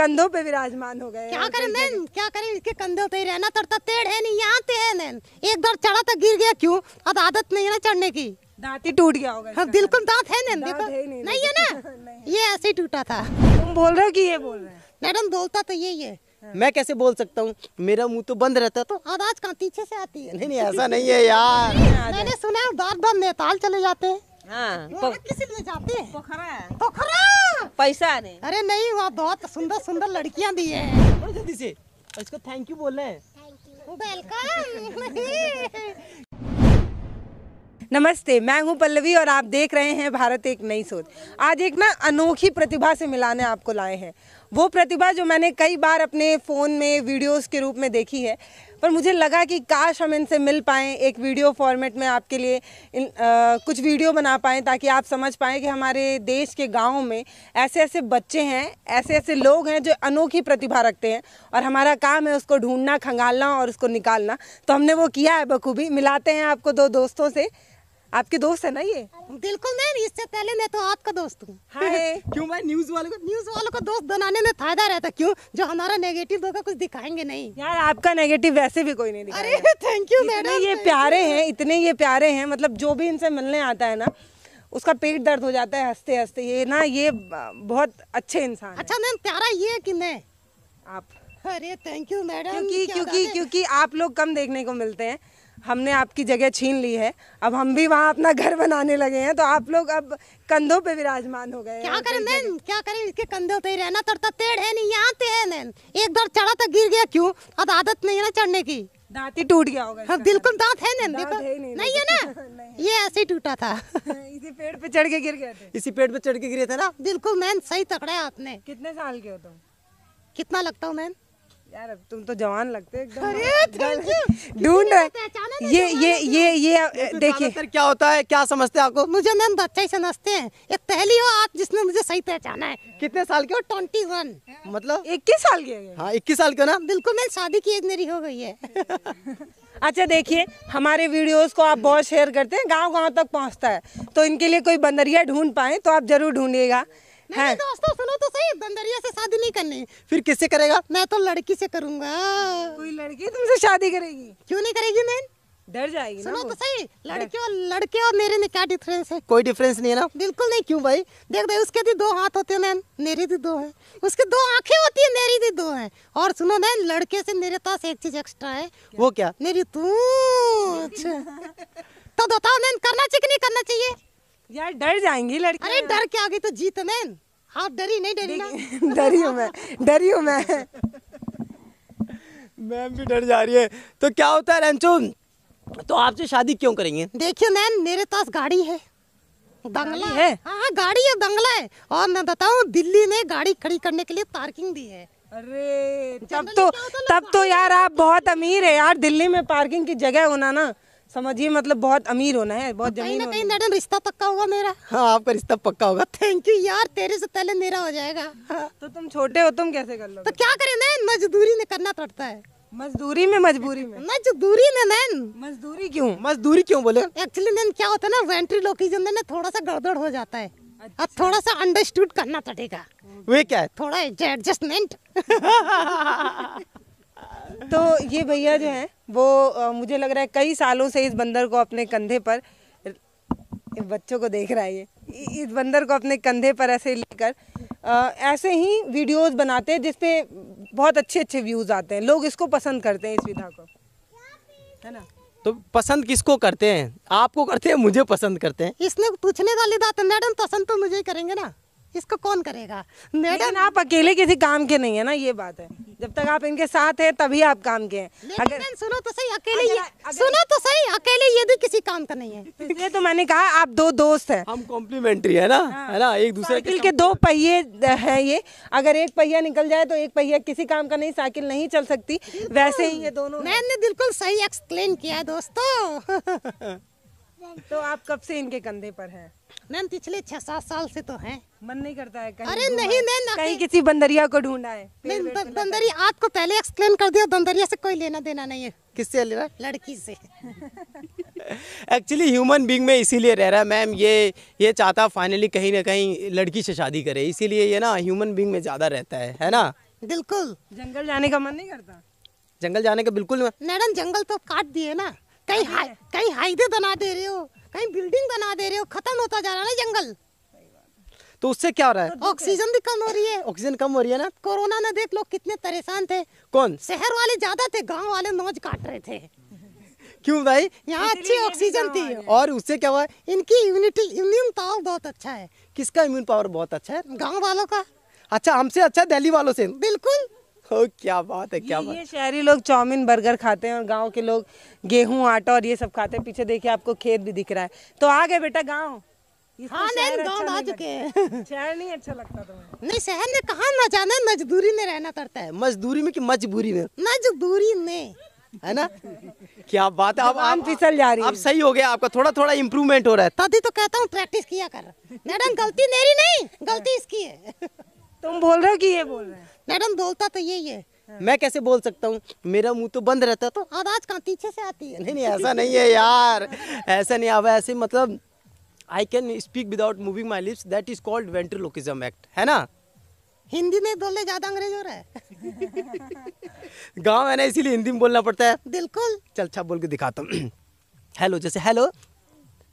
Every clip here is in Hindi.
कंधों पे विराजमान हो गए क्या हैं। करें नैन क्या करें? इसके कंधे पे रहना पड़ता टेढ़ है नहीं यहाँ पे है नैन एक बार चढ़ा तो गिर गया क्यों? अब आदत नहीं है ना चढ़ने की। दांत ही टूट गया होगा हाँ बिल्कुल दांत है नैन देखो नहीं, नहीं है ना? ये ऐसे ही टूटा था। तुम बोल रहे हो कि ये बोल रहे हैं? मैडम बोलता तो यही है मैं कैसे बोल सकता हूँ? मेरा मुँह तो बंद रहता तो। आवाज़ कहाँ पीछे से आती है? नहीं नहीं ऐसा नहीं है यार। मैंने सुना है बार बार नैताल चले जाते हैं। हाँ वहाँ किस लिए जाते हैं? पोखरा पोखरा! पैसा नहीं। अरे नहीं वहाँ बहुत सुंदर सुंदर लड़कियाँ भी हैं। बोलो जल्दी से। इसको थैंक यू बोल रहे वेलकम नमस्ते मैं हूँ पल्लवी और आप देख रहे हैं भारत एक नई सोच। आज एक ना अनोखी प्रतिभा से मिलाने आपको लाए हैं। वो प्रतिभा जो मैंने कई बार अपने फ़ोन में वीडियोस के रूप में देखी है पर मुझे लगा कि काश हम इनसे मिल पाएँ एक वीडियो फॉर्मेट में आपके लिए इन आ, कुछ वीडियो बना पाएँ ताकि आप समझ पाएँ कि हमारे देश के गाँव में ऐसे ऐसे बच्चे हैं ऐसे ऐसे लोग हैं जो अनोखी प्रतिभा रखते हैं और हमारा काम है उसको ढूंढना खंगालना और उसको निकालना। तो हमने वो किया है बखूबी मिलाते हैं आपको दो दोस्तों से। आपके दोस्त है ना ये? बिल्कुल नहीं इससे पहले मैं तो आपका दोस्त हूँ। क्यों भाई न्यूज़ वाले को न्यूज़ वालों को दोस्त बनाने में फ़ायदा रहता क्यों? जो हमारा नेगेटिव होगा कुछ दिखाएँगे नहीं। यार आपका नेगेटिव वैसे भी कोई नहीं अरे थैंक यू मैडम ये प्यारे हैं इतने ये प्यारे हैं मतलब जो भी इनसे मिलने आता है ना उसका पेट दर्द हो जाता है हँसते हँसते ये ना ये बहुत अच्छे इंसान अच्छा मैम प्यारा ये कि मैं? आप। अरे थैंक यू मैडम क्योंकि क्योंकि क्योंकि आप लोग कम देखने को मिलते हैं। हमने आपकी जगह छीन ली है। अब हम भी वहाँ अपना घर बनाने लगे हैं तो आप लोग अब कंधों पे विराजमान हो गए हैं। क्या करें नैन? क्या करें? इसके कंधे पे रहना पड़ता टेढ़ है नहीं यहाँ पे है नैन। एक बार चढ़ा तो गिर गया क्यों? अब आदत नहीं है ना चढ़ने की। दांत ही टूट गया होगा हाँ बिल्कुल दांत है नैन देखो नहीं, है ना? ये ऐसे ही टूटा था। इसी पेड़ पे चढ़ के गिर गए थे। इसी पेड़ पे चढ़ के गिरे थे ना? बिल्कुल मैन सही तकड़ा है आपने। कितने साल के हो तुम? कितना लगता हूँ मैन यार अब तुम तो जवान लगते हो एकदम। अरे थैंक यू ढूंढ रहे ये ये ये ये देखिए। क्या होता है? क्या समझते हैं आपको? मुझे मैम बच्चा ही समझते हैं। एक पहली हो आप जिसने मुझे सही पहचाना है। कितने साल के हो? Twenty one. मतलब? इक्कीस साल के हाँ इक्कीस साल के ना? बिल्कुल मैम शादी की एज मेरी हो गई है। अच्छा देखिए हमारे वीडियोस को आप बहुत शेयर करते हैं गाँव गाँव तक पहुँचता है। तो इनके लिए कोई बंदरिया ढूंढ पाए तो आप ज़रूर ढूंढिएगा। नहीं दोस्तों सुनो तो सही बंदरिया से शादी नहीं करनी। फिर किससे करेगा? मैं तो लड़की से करूँगा। कोई लड़की तुमसे शादी करेगी? क्यों नहीं करेगी मैम डर जाएगी सुनो। तो सही लड़के और लड़के और मेरे में क्या डिफरेंस है? कोई डिफरेंस नहीं है ना। बिल्कुल नहीं क्यों भाई? देख दे उसके भी दो हाथ होते हैं मैम मेरे भी दो हैं। उसके दो आँखें होती है मेरी भी दो हैं। और सुनो मैम लड़के से मेरे पास एक चीज़ एक्स्ट्रा है। वो क्या? मेरी तू तो बताओ मैम करना चाहिए कि नहीं करना चाहिए? यार डर जाएँगी लड़की अरे डर के आगे तो जीत है मैम आप डरी नहीं डरी ना। डरी हूँ मैं डरी हूँ मैं। मैम भी डर जा रही है। तो क्या होता है रेंचो? तो आपसे शादी क्यों करेंगे? देखिए मैम मेरे पास गाड़ी है। बंगला। है? हाँ गाड़ी है बंगला है। और मैं बताऊँ दिल्ली में गाड़ी खड़ी करने के लिए पार्किंग दी है। अरे तब तो है तब तो यार आप बहुत अमीर है यार। दिल्ली में पार्किंग की जगह होना ना समझिए मतलब बहुत अमीर होना है बहुत कहीं ना कहीं मैडम रिश्ता पक्का हुआ मेरा। हाँ आपका रिश्ता पक्का होगा। थैंक यू यार तेरे से पहले मेरा हो जाएगा। तो तुम छोटे हो तुम कैसे कर लो तो क्या करें मैम मजदूरी में करना पड़ता है। मजदूरी में मजबूरी में? मजदूरी में मैम मजदूरी क्यों? मजदूरी क्यों बोले? एक्चुअली मैम क्या होता है ना वेंट्रीलोकिज्म में ना थोड़ा सा गड़बड़ हो जाता है। अब थोड़ा सा अंडरस्टूड करना पड़ेगा। वे क्या है? थोड़ा एडजस्टमेंट तो ये भैया जो हैं वो मुझे लग रहा है कई सालों से इस बंदर को अपने कंधे पर इन बच्चों को देख रहा है ये इस बंदर को अपने कंधे पर ऐसे लेकर ऐसे ही वीडियोस बनाते हैं जिसपे बहुत अच्छे अच्छे व्यूज़ आते हैं। लोग इसको पसंद करते हैं इस विधा को। है ना? तो पसंद किसको करते हैं? आपको करते हैं मुझे पसंद करते हैं। इसने पूछने वाली बात है मैडम पसंद तो मुझे ही करेंगे ना। इसको कौन करेगा? मैडम आप अकेले किसी काम के नहीं है ना ये बात है। जब तक आप इनके साथ हैं तभी आप काम के हैं। अगर सुनो तो सही अकेले अगर- ये अगर- सुनो तो सही अकेले ये भी किसी काम का नहीं है। इसलिए तो मैंने कहा आप दो दोस्त हैं। हम कॉम्प्लीमेंटरी है ना है। ना? एक दूसरे के के दो पहिए है ये। अगर एक पहिया निकल जाए तो एक पहिया किसी काम का नहीं साइकिल नहीं चल सकती। वैसे ही ये दोनों मैंने बिल्कुल सही एक्सप्लेन किया दोस्तों। तो आप कब से इनके कंधे पर हैं? मैम पिछले छह सात साल से तो है। मन नहीं करता है कहीं अरे नहीं, ना- कहीं किसी बंदरिया को ढूंढा है। मैं बंदरिया आपको पहले एक्सप्लेन कर दिया बंदरिया से कोई लेना देना नहीं है। किससे ले रहा लड़की से। एक्चुअली ह्यूमन बींग में इसीलिए रह रहा है मैम ये ये चाहता फाइनली कहीं ना कहीं लड़की से शादी करे। इसीलिए ये ना ह्यूमन बींग में ज़्यादा रहता है है ना? बिल्कुल। जंगल जाने का मन नहीं करता? जंगल जाने का बिल्कुल मैडम जंगल तो काट दिए ना। कहीं हाई कहीं हाईवे बना दे रहे हो कहीं बिल्डिंग बना दे रहे हो खत्म होता जा रहा है जंगल। तो उससे क्या हो रहा है? ऑक्सीजन भी कम हो रही है। ऑक्सीजन कम हो रही है ना? कोरोना में देख लोग कितने परेशान थे। कौन? शहर वाले ज़्यादा थे गाँव वाले नोज़ काट रहे थे। क्यों भाई? यहाँ अच्छी ऑक्सीजन थी। और उससे क्या हुआ? इनकी इम्यूनिटी इम्यून पावर बहुत अच्छा है। किसका इम्यून पावर बहुत अच्छा है? गाँव वालों का। अच्छा हमसे अच्छा दिल्ली वालों से। बिल्कुल। ओ क्या बात है क्या ये, बात ये शहरी लोग चाउमीन बर्गर खाते हैं और गाँव के लोग गेहूँ आटा और ये सब खाते हैं। पीछे देखिए आपको खेत भी दिख रहा है। तो आ गए बेटा गाँव। हाँ नहीं अच्छा गाँव आ चुके हैं। शहर नहीं अच्छा लगता तुम्हें? नहीं शहर में कहाँ न जाना है, मजदूरी में रहना पड़ता है। मजदूरी में कि मजबूरी में? मजदूरी में। है ना? क्या बात है अब आप फिसल जा रही अब सही हो गया आपका थोड़ा थोड़ा इम्प्रूवमेंट हो रहा है। तभी तो कहता हूँ प्रैक्टिस किया कर। मैडम गलती मेरी नहीं गलती इसकी है। तुम बोल रहे हो कि ये बोल रहे हैं? मैडम बोलता तो यही है। मैं कैसे बोल सकता हूँ? मेरा मुँह तो बंद रहता है तो। आवाज़ कहाँ? पीछे से आती है। नहीं नहीं ऐसा नहीं है यार। ऐसा नहीं अब ऐसे मतलब I can speak without moving my lips that is called ventriloquism act है ना? हिंदी में बोलने ज़्यादा अंग्रेज़ हो रहा है। गाँव है ना इसीलिए हिंदी में बोलना पड़ता है। बिल्कुल। चल अच्छा बोल के दिखाता हूँ। हेलो जैसे हेलो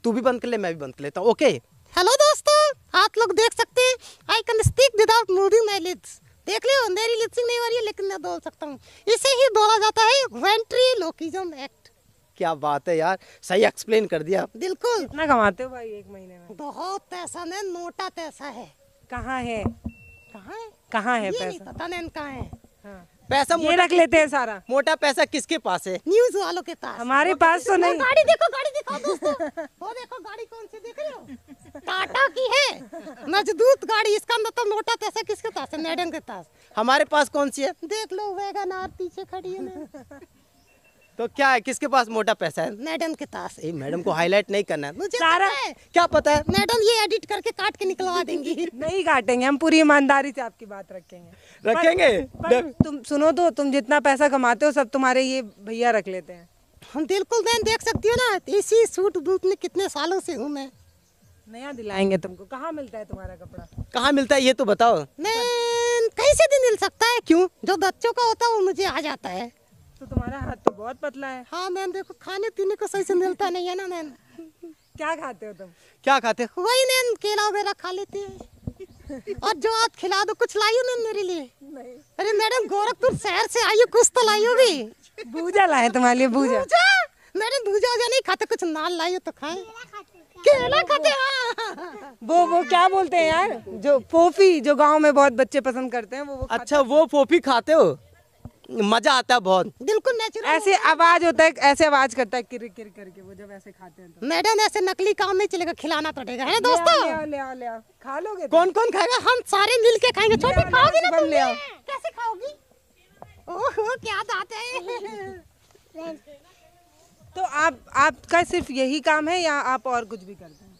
तू भी बंद कर ले मैं भी बंद कर लेता हूँ। ओके हेलो दोस्तों। आप लोग देख सकते हैं। I can speak without moving my lips देख लियो मेरी लिपसिंग नहीं हो रही है लेकिन मैं बोल सकता हूँ। इसे ही बोला जाता है वेंट्रीलोकिज्म एक्ट क्या बात है यार। सही एक्सप्लेन कर दिया बिल्कुल। कितना कमाते हो भाई एक महीने में? बहुत पैसा ने नोटा पैसा है। कहाँ है? कहाँ है? कहाँ है पैसा? पता नहीं कहाँ है। हाँ। पैसा ये रख लेते हैं सारा। मोटा पैसा किसके पास है? न्यूज़ वालों के पास। हमारे पास तो नहीं। गाड़ी देखो गाड़ी दिखाओ दोस्तों। वो देखो गाड़ी कौन सी देख रहे हो? टाटा की है? मजदूत गाड़ी इसका मतलब नोटा पैसा किसके पास है? मैडम के पास। हमारे पास कौन सी है? देख लो वैगन आर पीछे खड़ी है तो क्या है किसके पास मोटा पैसा है? मैडम के पास। ए, मैडम को हाईलाइट नहीं करना है। मुझे सारा- पता है। क्या पता है? मैडम ये एडिट करके काट के निकलवा देंगी। नहीं काटेंगे हम पूरी ईमानदारी से आपकी बात रखेंगे। रखेंगे? पर तुम सुनो तो तुम जितना पैसा कमाते हो सब तुम्हारे ये भैया रख लेते हैं। हम बिल्कुल मैं देख सकती हूँ ना इसी सूट बूट में कितने सालों से हूँ मैं। नया दिलाएँगे तुमको। कहाँ मिलता है तुम्हारा कपड़ा? कहाँ मिलता है ये तो बताओ। मैं कहीं से भी मिल सकता है क्यों? जो बच्चों का होता है वो मुझे आ जाता है। तो तुम्हारा हाथ तो बहुत पतला है। हाँ मैम देखो खाने पीने को सही से मिलता नहीं है ना मैम? क्या खाते हो तुम? क्या खाते हो? वही मैम केला वगैरह खा लेते हैं। और जो आप खिला दो कुछ लाइयो मैम मेरे लिए? अरे मैडम गोरखपुर शहर से आई कुछ तो लाई भी। भूजा लाए तुम्हारे लिए भूजा भूजा मैडम भूजा नहीं खाते कुछ नाल लाइयो तो खाए। केला खाते हाँ। वो वो क्या बोलते हैं यार? जो फोफी जो गाँव में बहुत बच्चे पसंद करते हैं वो वो खाते अच्छा वो फोफी खाते हो? मज़ा आता है बहुत। बिल्कुल नेचुरल ऐसे आवाज़ होता है ऐसे आवाज़ करता है किर किर करके वो जब ऐसे खाते हैं तो। मैडम ऐसे नकली काम नहीं चलेगा खिलाना पड़ेगा है ना दोस्तों? ले आओ ले आओ ले आओ खा लोगे तुम? कौन कौन खाएगा? हम सारे मिल के खाएँगे छोटी खाओगी ना तुम ले आओ। कैसे खाओगी? ओहो क्या बात है। तो आप आपका सिर्फ़ यही काम है या आप और कुछ भी करते हैं?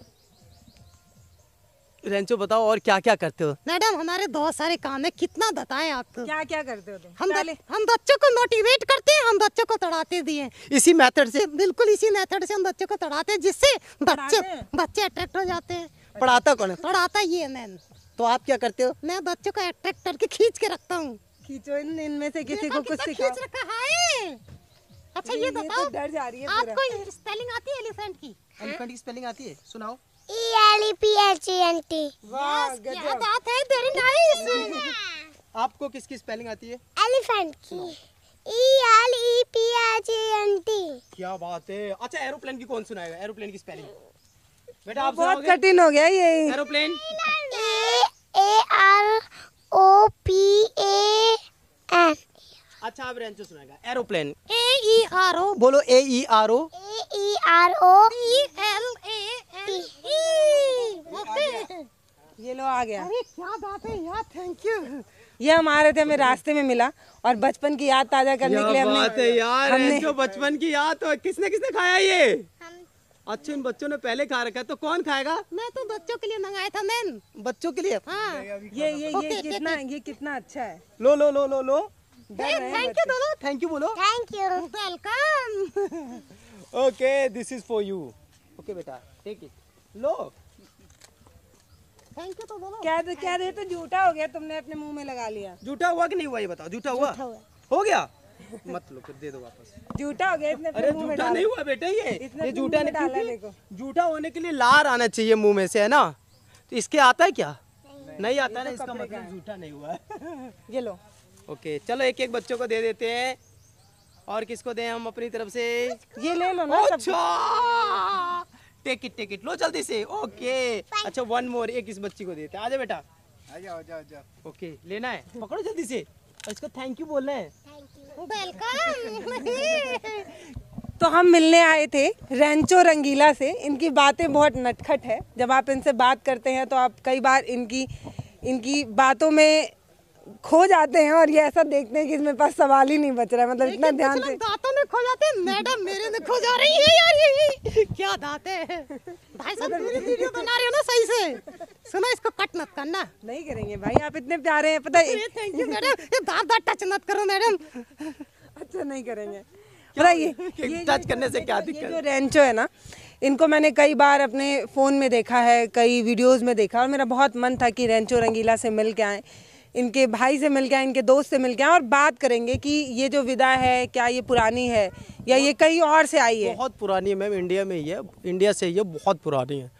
रेंचो बताओ और क्या क्या करते हो? मैडम हमारे बहुत सारे काम है। कितना बताएँ आपको क्या क्या करते हो हम पहले। ब- हम बच्चों को मोटिवेट करते हैं हम बच्चों को तड़ाते भी हैं। इसी मेथड से बिल्कुल इसी मेथड से हम बच्चों को तड़ाते हैं जिससे बच्चे बच्चे अट्रैक्ट हो जाते हैं। पढ़ाता कौन है? पढ़ाता ये है मैम। तो आप क्या करते हो? मैं बच्चों को अट्रैक्ट करके खींच के रखता हूँ। खींचो इनमें से किसी को कुछ सिखाओ। रखा है। अच्छा ये तो बताओ डर जा रही है आपको स्पेलिंग आती है एलिफेंट की? एलिफेंट की स्पेलिंग आती है? सुनाओ। E L E P H E N T. वाह क्या बात है वेरी नाइस आपको किसकी स्पेलिंग आती है? Elephant की. E L E P H E N T. क्या बात है। अच्छा एरोप्लेन की कौन सुनाएगा? एरोप्लेन की स्पेलिंग। बेटा आप बहुत कठिन हो गया ये। Aeroplane. A A R O P A N. अच्छा आप रेंचो सुनाएगा। एरोप्लेन। ए ई आर ओ बोलो A E R O A E R O E L A N E ये लो आ गया। अरे क्या बात है यार थैंक यू ये हम आ रहे थे हमें रास्ते में मिला और बचपन की याद ताज़ा करने के लिए क्या बात है हमने यार हमने रेंचो बचपन की याद तो किसने किसने खाया ये? अच्छा इन बच्चों ने पहले खा रखा है तो कौन खाएगा? मैं तो बच्चों के लिए मंगाया था मैम। बच्चों के लिए? हाँ। ये ये ये कितना ये कितना अच्छा है। लो लो लो लो लो। हैं थैंक यू दोनों थैंक यू बोलो Thank you. Welcome okay this is for you okay बेटा टेक इट लो थैंक यू तो बोलो क्या क्या दे तो झूठा हो गया तुमने अपने मुँह में लगा लिया। झूठा हुआ कि नहीं हुआ ये बताओ झूठा हुआ? हो गया? मत लो फिर दे दो वापस। झूठा हो गया इसने अरे अपने मुँह में झूठा नहीं हुआ बेटा ये। ये झूठा नहीं डाला देखो। झूठा होने के लिए लार आना चाहिए मुँह में से है ना? तो इसके आता है क्या? नहीं। आता ना इसका मतलब झूठा नहीं हुआ। है ये लो। ओके चलो एक एक बच्चों को दे देते हैं। और किसको दें हम अपनी तरफ़ से? ये ले लो ना अच्छा! टेक इट टेक इट लो जल्दी से। ओके। अच्छा वन मोर एक इस बच्ची को देते हैं। आजा बेटा। आ जाओ जाओ जाओ। ओके लेना है। पकड़ो जल्दी से। और इसको थैंक यू बोलना है। वेलकम तो हम मिलने आए थे रेंचो रंगीला से। इनकी बातें बहुत नटखट है। जब आप इनसे बात करते हैं तो आप कई बार इनकी इनकी बातों में खो जाते हैं और ये ऐसा देखते हैं कि इसमें पास सवाल ही नहीं बच रहा है। मतलब इतना ध्यान से दांतों में खो जाते हैं। मैडम मेरे में खो जा रही है यार ये। क्या दांत है? भाई साहब मेरी वीडियो बना रहे हो ना सही से। सुनो इसको कट मत करना। नहीं करेंगे भाई आप इतने प्यारे हैं पता है थैंक यू मैडम। ये दांत दांत टच मत करो मैडम। अच्छा नहीं करेंगे। बताइए कि टच करने से क्या दिक्कत? जो रेंचो है ना इनको मैंने कई बार अपने फ़ोन में देखा है कई वीडियोस में देखा और मेरा बहुत मन था कि रेंचो रंगीला से मिल के आएँ। इनके भाई से मिल गया इनके दोस्त से मिल आएँ और बात करेंगे कि ये जो विदा है क्या ये पुरानी है या ये कहीं और से आई है? बहुत पुरानी है मैम इंडिया में ही है इंडिया से ही है बहुत पुरानी है।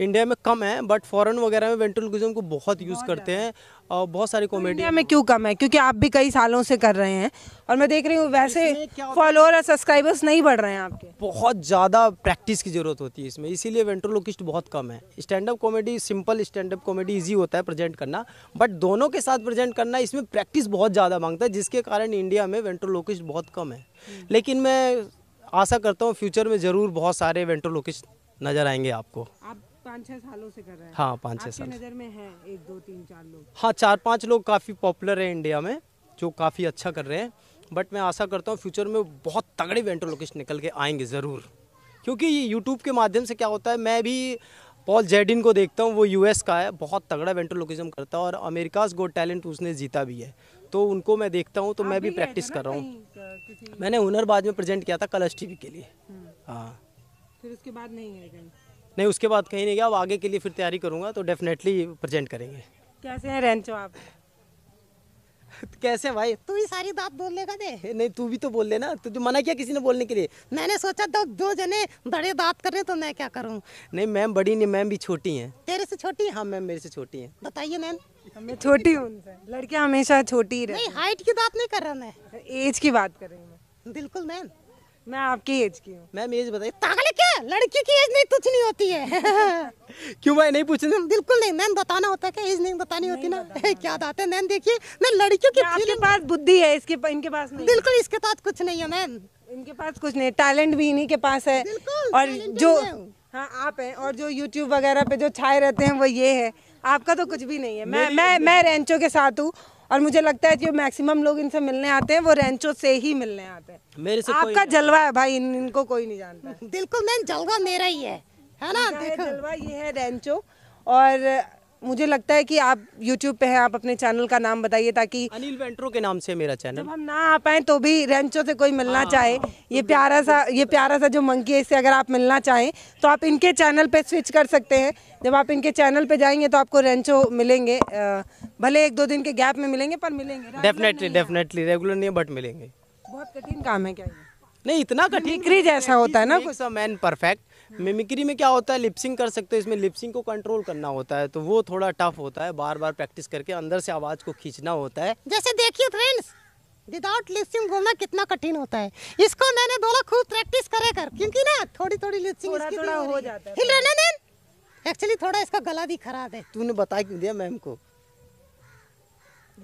इंडिया में कम है बट फॉरेन वगैरह में वेंट्रोलोकिज्म को बहुत यूज़ करते हैं और बहुत सारी कॉमेडी इंडिया में क्यों कम है? क्योंकि आप भी कई सालों से कर रहे हैं और मैं देख रही हूँ वैसे फॉलोअर और सब्सक्राइबर्स नहीं बढ़ रहे हैं आपके। बहुत ज़्यादा प्रैक्टिस की ज़रूरत होती है इसमें इसीलिए वेंट्रोलोकिस्ट बहुत कम है। Stand up comedy simple stand up comedy easy होता है प्रेजेंट करना बट दोनों के साथ प्रेजेंट करना इसमें प्रैक्टिस बहुत ज़्यादा माँगता है जिसके कारण इंडिया में वेंट्रोलोकिस्ट बहुत कम है। लेकिन मैं आशा करता हूँ फ्यूचर में ज़रूर बहुत सारे वेंट्रोलोकिस्ट नज़र आएँगे आपको। आप पाँच छः सालों से कर रहे हैं? हाँ पाँच छः साल नज़र में है एक दो तीन चार लोग? हाँ चार पाँच लोग काफ़ी पॉपुलर है इंडिया में जो काफ़ी अच्छा कर रहे हैं। बट मैं आशा करता हूँ फ्यूचर में बहुत तगड़े वेंट्रोलोकिस्ट निकल के आएँगे ज़रूर। क्योंकि यूट्यूब के माध्यम से क्या होता है मैं भी पॉल जेडिन को देखता हूँ वो यूएस का है बहुत तगड़ा वेंट्रोलोकिज्म करता है और अमेरिकाज गोट टैलेंट उसने जीता भी है। तो उनको मैं देखता हूँ तो मैं भी प्रैक्टिस कर रहा हूँ। मैंने हुनरबाज में प्रेजेंट किया था कलर्स टीवी के लिए। हाँ। फिर उसके बाद नहीं है कहीं नहीं उसके बाद कहीं नहीं गया अब आगे के लिए फिर तैयारी करूँगा तो डेफिनेटली प्रेजेंट करेंगे। कैसे हैं रेंचो आप? कैसे भाई? तू ही सारी बात बोल लेगा दे। नहीं तू भी तो बोल लेना तुझे मना किया किसी ने बोलने के लिए? मैंने सोचा दो दो जने बड़े दांत कर रहे हैं, तो मैं क्या करूँ? नहीं मैम बड़ी नहीं मैम भी छोटी हैं। तेरे से छोटी? है हाँ मैम मेरे से छोटी हैं। बताइए मैम। मैं छोटी हूँ लड़कियाँ हमेशा छोटी ही रहती नहीं हाइट की बात नहीं कर रहा मैं। एज की बात कर रही हूँ बिल्कुल मैम। मैं आपकी एज की हूँ। मैम एज बताइए। पागल क्या? लड़की की एज नहीं तुझ नहीं होती है। क्यों भाई नहीं पूछ रहे बिल्कुल नहीं। मैम बताना होता है क्या? एज नहीं बतानी होती ना? क्या बात है? मैम देखिए मैं लड़कियों की आपके पास बुद्धि है इसके इनके पास नहीं। बिल्कुल इसके पास कुछ नहीं है मैम। इनके पास कुछ नहीं टैलेंट भी इन्हीं के पास है। और जो हाँ आप हैं और जो यूट्यूब वगैरह पे जो छाए रहते हैं वो ये है। आपका तो कुछ भी नहीं है। मैं मैं मैं रेंचो के साथ हूँ और मुझे लगता है जो मैक्सिमम लोग इनसे मिलने आते हैं वो रेंचो से ही मिलने आते हैं। मेरे से आपका जलवा है भाई इन, इनको कोई नहीं जानता। बिल्कुल मैम जलवा मेरा ही है। है ना? देखो। जलवा ये है रेंचो। और मुझे लगता है कि आप यूट्यूब पे हैं आप अपने चैनल का नाम बताइए ताकि अनिल वेंट्रो के नाम से मेरा चैनल। जब हम ना आ पाए तो भी रेंचो से कोई मिलना चाहे। ये प्यारा सा ये प्यारा सा जो मंकी है इससे अगर आप मिलना चाहें तो आप इनके चैनल पे स्विच कर सकते हैं। जब आप इनके चैनल पे जाएँगे तो आपको रेंचो मिलेंगे। अ, भले एक दो दिन के गैप में मिलेंगे पर मिलेंगे। डेफिनेटली डेफिनेटली रेगुलर नहीं है बट मिलेंगे। बहुत कठिन काम है क्या ये? नहीं इतना कठिन मिमिक्री जैसा होता है ना कुछ। मैन परफेक्ट मिमिक्री में क्या होता है लिपसिंग कर सकते हो इसमें लिपसिंग को कंट्रोल करना होता है तो वो थोड़ा टफ होता है बार बार प्रैक्टिस करके अंदर से आवाज़ को खींचना होता है। जैसे देखिए फ्रेंड्स विदाउट लिपसिंग बोलना कितना कठिन होता है। इसको मैंने बोला खूब प्रैक्टिस करे कर। क्योंकि ना थोड़ी थोड़ी लिपसिंग थोड़ा- थोड़ा हो जाता है। एक्चुअली थोड़ा इसका गला भी खराब है। तूने बता क्यों दिया मैम को?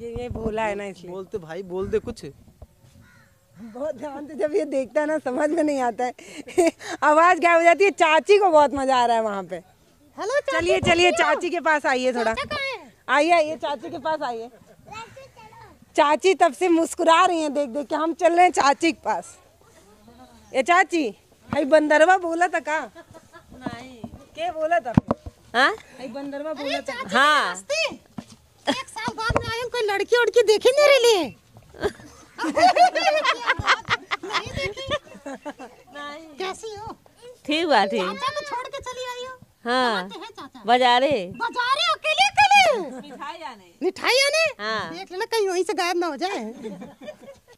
ये ये भोला है ना इसलिए। बोलते भाई बोल दे कुछ। बहुत ध्यान से जब ये देखता है ना समझ में नहीं आता है। आवाज़ क्या हो जाती है? चाची को बहुत मज़ा आ रहा है वहाँ पे। हेलो चलिए चलिए चाची के पास आइए थोड़ा। है? आइए आइए चाची के पास आइए। चाची तब से मुस्कुरा रही हैं देख देख के। हम चल रहे हैं चाची के पास। ये चाची हई बंदरवा बोला था का नहीं। के बोला था? हाँ? बंदरवा बोला था। हाँ। एक साल बाद में आए हम, कोई लड़की उड़की देखी मेरे लिए। नहीं। देखी कैसी हो? ठीक बात को छोड़ के चली आई हो? हाँ। है बाजारे। बाजारे अकेले मिठाई आने। हाँ। देख लेना कहीं वहीं से गायब ना हो जाए।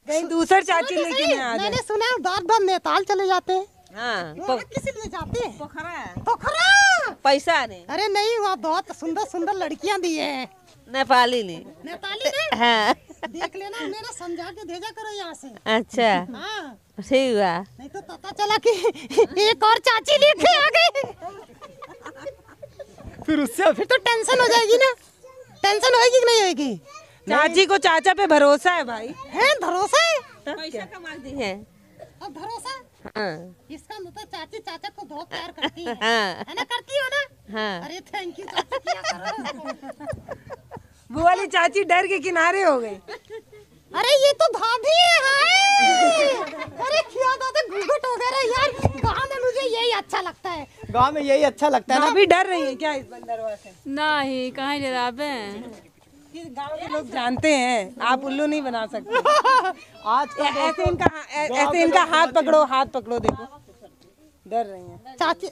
कहीं दूसर चाची तो लेके ना आ जाए। मैंने सुना है बार बार नैताल चले जाते हैं। हाँ वहाँ लिए जाते हैं। पोखरा पोखरा! पैसा ने अरे नहीं वहाँ बहुत सुंदर सुंदर लड़कियाँ दी हैं। नेपाली ने नेपाली ने हाँ। देख लेना उन्हें ना समझा के भेजा करो यहाँ से। अच्छा। हाँ। ठीक हुआ। नहीं तो पता चला कि एक और चाची लेके आ गई। फिर उससे फिर तो टेंशन हो जाएगी ना। टेंशन होएगी कि नहीं होएगी? चाची को चाचा पे भरोसा है भाई। है भरोसा है? पैसा कमा दी है। अब भरोसा? हाँ। इसका मतलब चाची चाचा को बहुत प्यार करती है। हाँ। है ना करती हो ना? हाँ। अरे थैंक यू चाची क्या करो वो वाली चाची डर के किनारे हो गई। अरे ये तो भाभी है। हाय अरे क्या दादा घूंघट हो गया यार। गाँव में मुझे यही अच्छा लगता है। गाँव में यही अच्छा लगता है ना? भाभी डर रही है क्या इस बंदरवा से? नहीं कहाँ डराबे कि गाँव के लोग जानते हैं आप उल्लू नहीं बना सकते। आज ऐसे इनका हा- ऐसे इनका हाथ पकड़ो हाथ पकड़ो देखो। डर रही हैं। चाची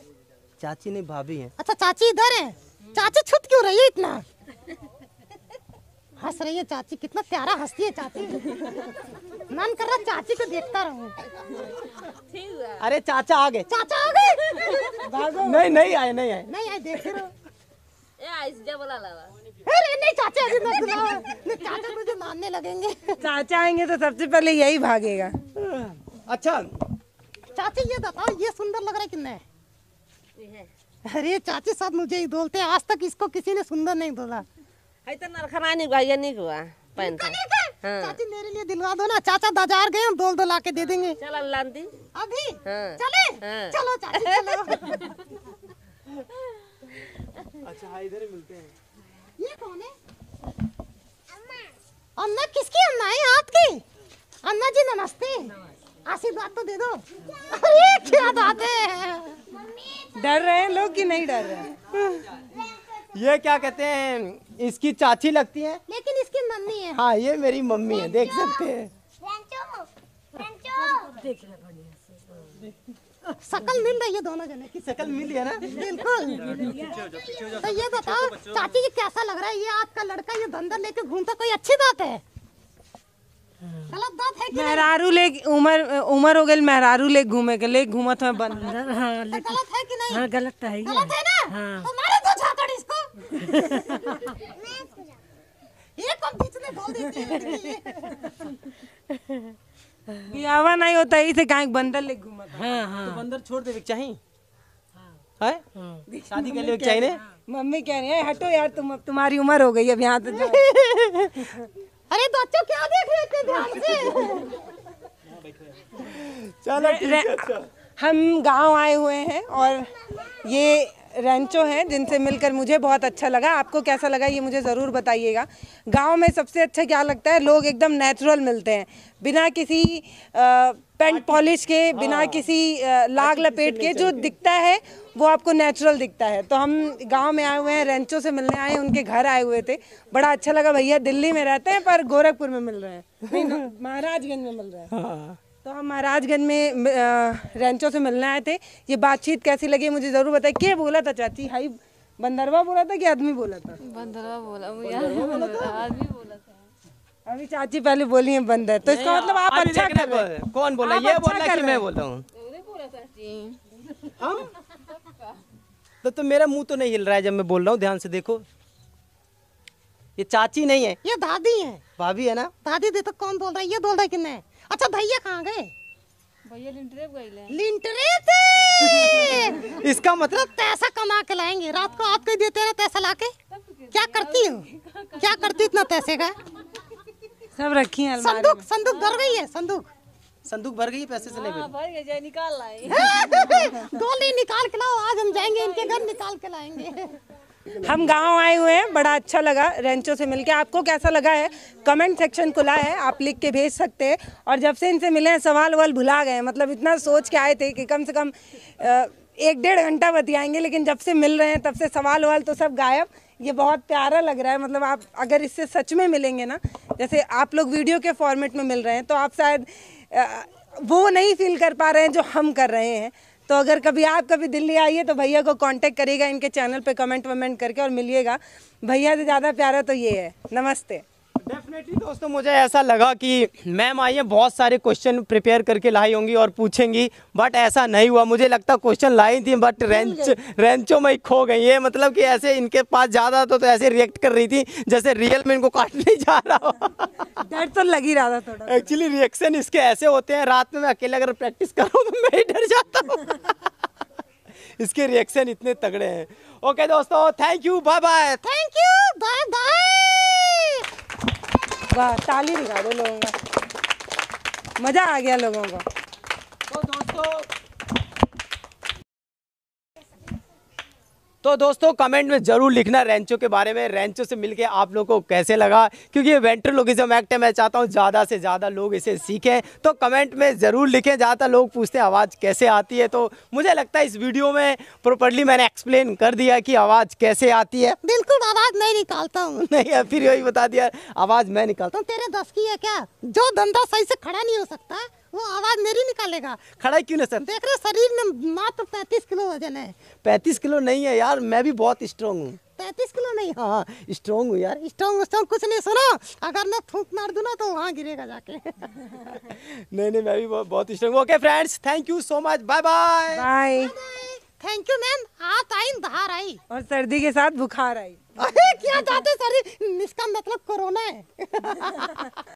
चाची नहीं भाभी है। अच्छा चाची इधर है। चाची छुप क्यों रही है इतना? हंस रही है चाची कितना प्यारा हंसती है चाची। मन कर रहा चाची को देखता रहूँ। अरे चाचा आ गए। चाचा आ गए? नहीं नहीं आए नहीं आए। नहीं आए देख रहे हो ए ऐसे बोला लावा अरे नहीं चाचा अभी मत बुलाओ। नहीं चाचा मुझे मारने लगेंगे। चाचा आएँगे तो सबसे पहले यही भागेगा। अच्छा। चाची ये बताओ ये सुंदर लग रहा है कि नहीं? अरे चाची सब मुझे ही बोलते हैं आज तक इसको किसी ने सुंदर नहीं बोला। है तो नरखना नहीं हुआ ये नहीं हुआ पैन था। हाँ। चाची मेरे लिए दिलवा दो ना चाचा बाज़ार गए हम दोल दो ला के दे देंगे। चल अल्लाह अभी? हाँ। चले? हाँ। चलो चाची चलो। अच्छा हाँ इधर ही मिलते हैं। ये कौन है? अम्मा। किसकी अम्मा है आपकी अम्मा जी नमस्ते। आशीर्वाद तो दे दो। अरे क्या बात है। डर रहे हैं लोग कि नहीं डर रहे हैं? ये क्या कहते हैं? इसकी चाची लगती है? लेकिन इसकी मम्मी है। हाँ ये मेरी मम्मी है देख सकते हैं। शकल मिल रही है दोनों जने की। शकल मिली है ना? बिल्कुल। तो ये बताओ चाची जी कैसा लग रहा है? ये आपका लड़का ये बंदर लेके घूमता कोई अच्छी बात है? गलत बात है मेहरारू ले उमर उमर हो गई मेहरारू ले घूमे के ले घूमत में बंद तो गलत है कि नहीं? हाँ गलत है। गलत है ना? तो एक और बीच बोल देती है बियावा नहीं होता इसे कहीं बंदर ले घूमत हाँ हाँ। तो बंदर छोड़ दे चाहिए है। शादी के लिए चाहिए मम्मी कह रही है हटो यार तुम अब तुम्हारी उम्र हो गई अब यहाँ तो जाओ। अरे बच्चों क्या देख रहे थे ध्यान से? चलो ठीक है अच्छा। हम गाँव आए हुए हैं और ये रेंचो हैं जिनसे मिलकर मुझे बहुत अच्छा लगा। आपको कैसा लगा ये मुझे ज़रूर बताइएगा। गाँव में सबसे अच्छा क्या लगता है? लोग एकदम नेचुरल मिलते हैं। बिना किसी पेंट पॉलिश के बिना किसी अ, लाग लपेट के जो दिखता है वो आपको नेचुरल दिखता है। तो हम गाँव में आए हुए हैं रेंचो से मिलने आए उनके घर आए हुए थे। बड़ा अच्छा लगा भैया दिल्ली में रहते हैं पर गोरखपुर में मिल रहे हैं। महाराजगंज में मिल रहे हैं। तो हम महाराजगंज में रेंचो से मिलने आए थे। ये बातचीत कैसी लगी मुझे ज़रूर बताइए। क्या बोला था चाची? हाई बंदरवा बोला था कि आदमी बोला था? बंदरवा बोला आदमी बोला था? अभी चाची पहले बोली है बंदर। तो इसका मतलब आप अच्छा कर रहे हैं। कौन- बोला? ये अच्छा बोला कि मैं। बोल रहा हूँ हम? तो, तो मेरा मुँह तो नहीं हिल रहा है जब मैं बोल रहा हूँ ध्यान से देखो। ये चाची नहीं है। ये दादी है। भाभी है ना? दादी दे तो कौन बोल रहा है? ये बोल रहा है कि नहीं अच्छा भैया कहाँ गए? भैया लिंटरे गई लिंटरे थे! इसका मतलब पैसा कमा के लाएँगे। रात को आपको ही देते हैं ना पैसा लाके? क्या करती हो? क्या करती इतना पैसे का? सब रखी हैं अलमारी संदूक संदूक भर गई है संदूक? संदूक भर गई पैसे से नहीं जाए निकाल लाई गोली निकाल के लाओ आज हम जाएँगे इनके घर निकाल के लाएँगे। हम गाँव आए हुए हैं, बड़ा अच्छा लगा रेंचो से मिलके। आपको कैसा लगा है? कमेंट सेक्शन खुला है, आप लिख के भेज सकते हैं। और जब से इनसे मिले हैं, सवाल वाल भुला गए मतलब इतना सोच के आए थे कि कम से कम एक डेढ़ घंटा बतियाएँगे, लेकिन जब से मिल रहे हैं, तब से सवाल वाल तो सब गायब। ये बहुत प्यारा लग रहा है। मतलब आप अगर इससे सच में मिलेंगे ना, जैसे आप लोग वीडियो के फॉर्मेट में मिल रहे हैं तो आप शायद वो नहीं फील कर पा रहे हैं जो हम कर रहे हैं। तो अगर कभी आप कभी दिल्ली आइए तो भैया को कांटेक्ट करिएगा, इनके चैनल पे कमेंट वमेंट करके और मिलिएगा। भैया से ज़्यादा प्यारा तो ये है। नमस्ते। डेफिनेटली दोस्तों मुझे ऐसा लगा कि मैम आई है बहुत सारे क्वेश्चन प्रिपेयर करके लाई होंगी और पूछेंगी बट ऐसा नहीं हुआ। मुझे लगता क्वेश्चन लाई थी बट रेंच रेंचो में खो गई। है मतलब कि ऐसे इनके पास ज़्यादा तो, तो ऐसे रिएक्ट कर रही थी जैसे रियल में इनको काटने जा रहा हो। डर तो लग ही रहा था थोड़ा एक्चुअली रिएक्शन इसके ऐसे होते हैं रात में मैं अकेले अगर प्रैक्टिस करूँ तो मैं ही डर जाता हूँ। इसके रिएक्शन इतने तगड़े हैं। ओके दोस्तों thank you bye bye thank you bye bye वाह ताली दिखा दो लोगों का। मज़ा आ गया लोगों को। तो दोस्तों तो दोस्तों कमेंट में ज़रूर लिखना रेंचो के बारे में। रेंचो से मिलके आप लोगों को कैसे लगा? क्योंकि ये वेंट्रोलोगिज्म एक्ट है मैं चाहता हूँ ज़्यादा से ज़्यादा लोग इसे सीखें। तो कमेंट में ज़रूर लिखें ज़्यादा लोग पूछते हैं आवाज़ कैसे आती है। तो मुझे लगता है इस वीडियो में प्रॉपरली मैंने एक्सप्लेन कर दिया कि आवाज़ कैसे आती है। बिल्कुल आवाज़ नहीं निकालता हूँ। नहीं फिर वही बता दिया आवाज़ मैं निकालता हूँ। तेरे दस की है क्या? जो धंधा सही से खड़ा नहीं हो सकता वो आवाज़ मेरी निकालेगा। खड़ा क्यों ना सर? देख रहे शरीर में मात्र पैंतीस किलो वज़न है। पैंतीस किलो नहीं है यार मैं भी बहुत स्ट्रांग हूँ। पैंतीस किलो नहीं हाँ स्ट्रांग हूँ यार। स्ट्रॉन्ग स्ट्रॉन्ग कुछ नहीं सुनो अगर मैं थूक मार दूँ ना तो वहाँ गिरेगा जाके। नहीं नहीं मैं भी बहुत- बहुत strong okay friends thank you so much bye bye bye thank you ma'am आप आई बाहर आई। और सर्दी के साथ बुखार आई। अरे क्या जाते सर इसका मतलब कोरोना है।